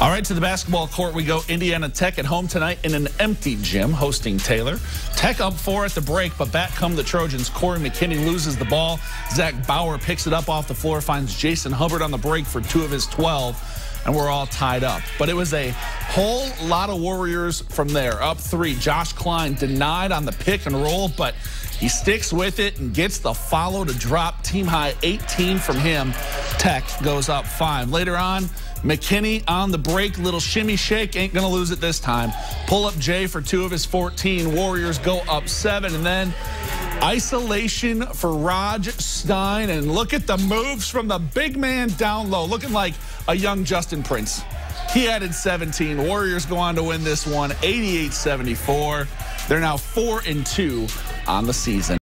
All right, to the basketball court we go. Indiana Tech at home tonight in an empty gym hosting Taylor. Tech up four at the break, but back come the Trojans. Corey McKinney loses the ball. Zach Bauer picks it up off the floor, finds Jason Hubbard on the break for two of his 12, and we're all tied up. But it was a whole lot of Warriors from there. Up three, Josh Klein denied on the pick and roll, but he sticks with it and gets the follow to drop. Team high 18 from him. Tech goes up five. Later on, McKinney on the break, little shimmy shake, ain't going to lose it this time. Pull up Jay for two of his 14. Warriors go up seven, and then isolation for Raj Stein. And look at the moves from the big man down low, looking like a young Justin Prince. He added 17. Warriors go on to win this one 88 74. They're now 4 and 2 on the season.